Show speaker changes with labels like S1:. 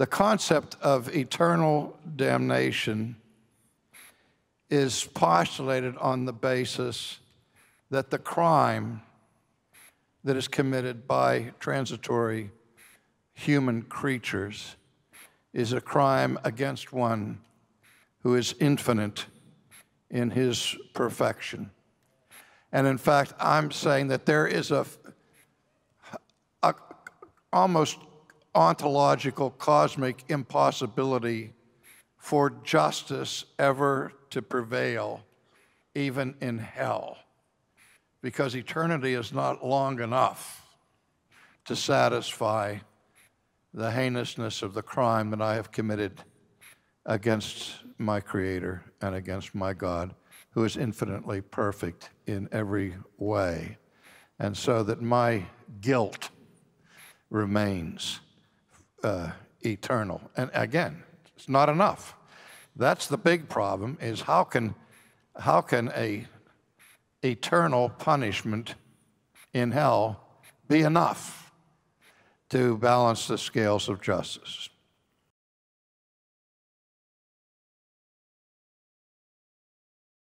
S1: The concept of eternal damnation is postulated on the basis that the crime that is committed by transitory human creatures is a crime against one who is infinite in his perfection. And in fact, I'm saying that there is a, a almost ontological cosmic impossibility for justice ever to prevail, even in hell, because eternity is not long enough to satisfy the heinousness of the crime that I have committed against my Creator and against my God, who is infinitely perfect in every way. And so that my guilt remains uh, eternal. And again, it's not enough. That's the big problem is how can, how can a eternal punishment in hell be enough to balance the scales of justice?